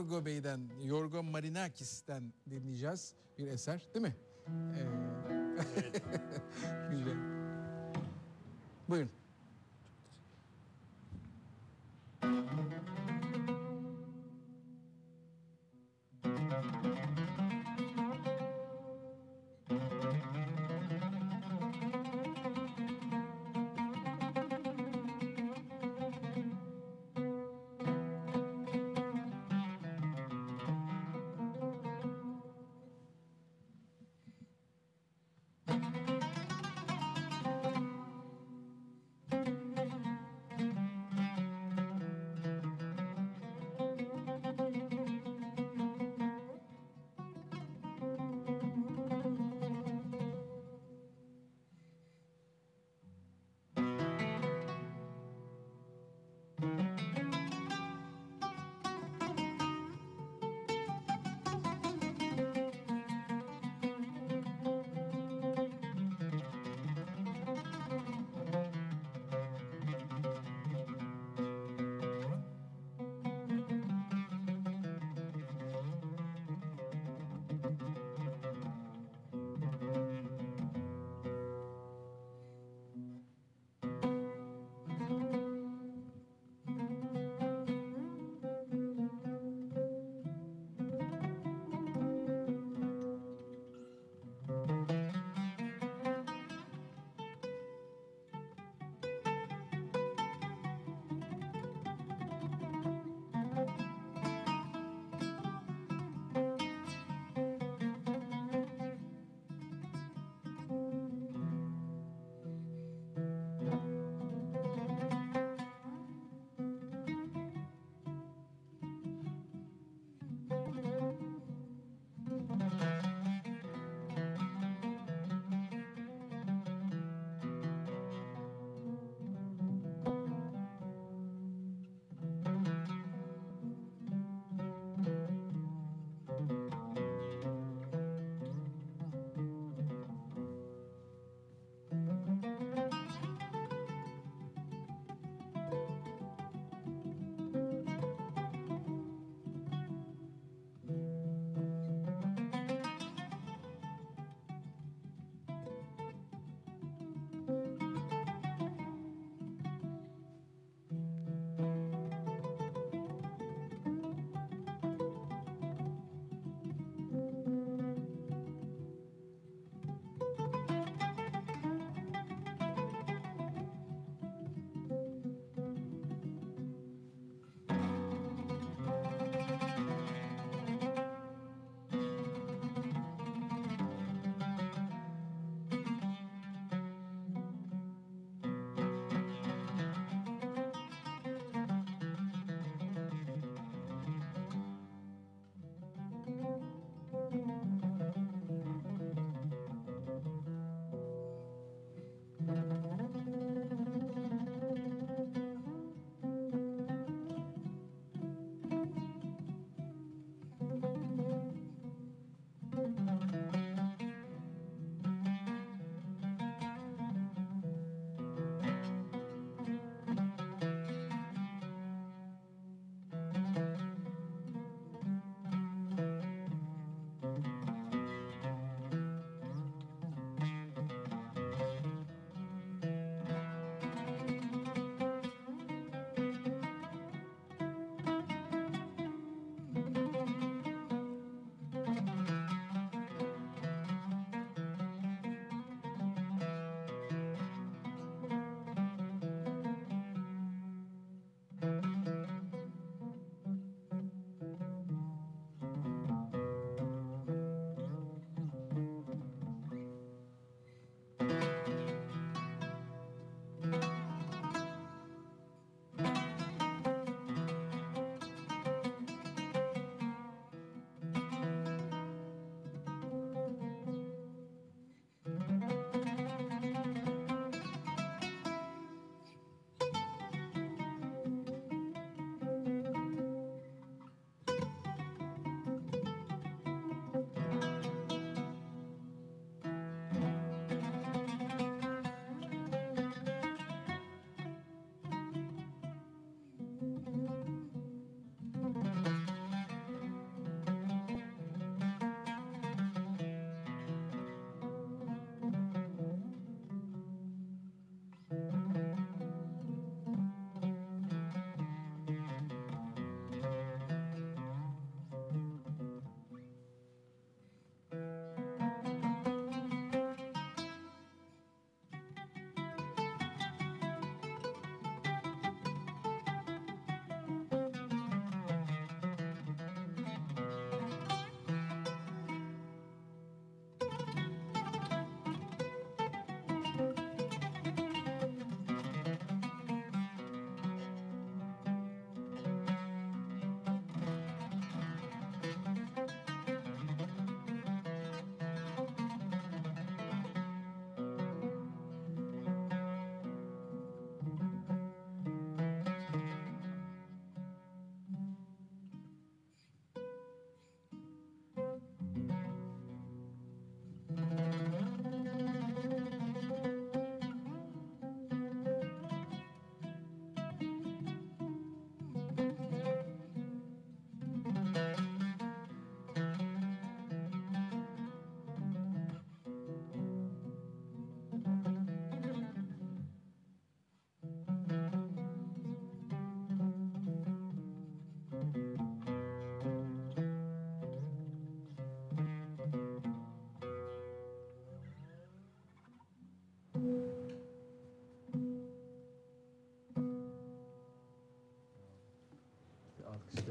Yorgo Bey'den, Yorgo Marinakis'ten dinleyeceğiz bir eser değil mi? Ee, güzel. Buyurun.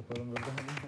Teşekkür ederim.